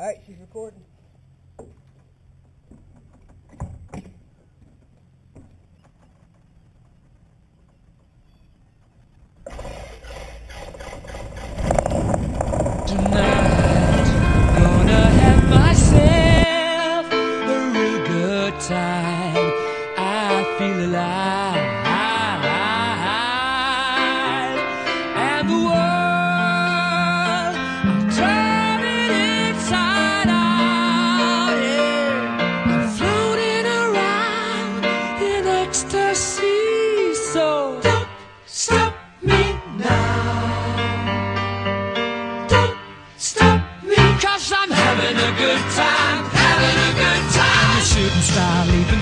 Alright, she's recording. Tonight, gonna have myself a real good time. I feel alive, good time Having a good time. I'm a shooting star leaping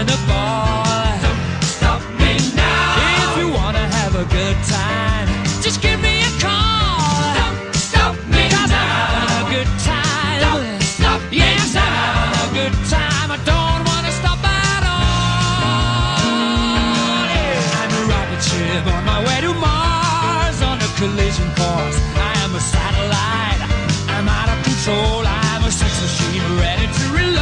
having a ball. Don't stop me now. If you wanna have a good time, just give me a call. Don't stop me Cause now. I'm having a good time. Don't stop yes, I'm having a good time. I don't wanna stop at all. Yeah. I'm a rocket ship on my way to Mars on a collision course. I am a satellite. I'm out of control. I'm a sex machine ready to reload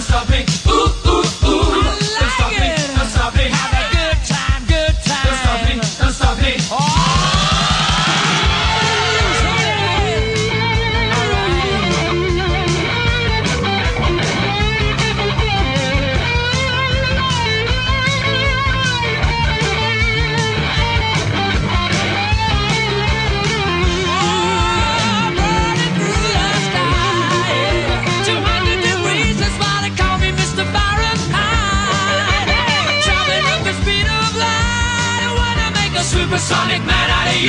stop supersonic man out of you.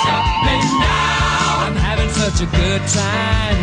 Stop me now. I'm having such a good time.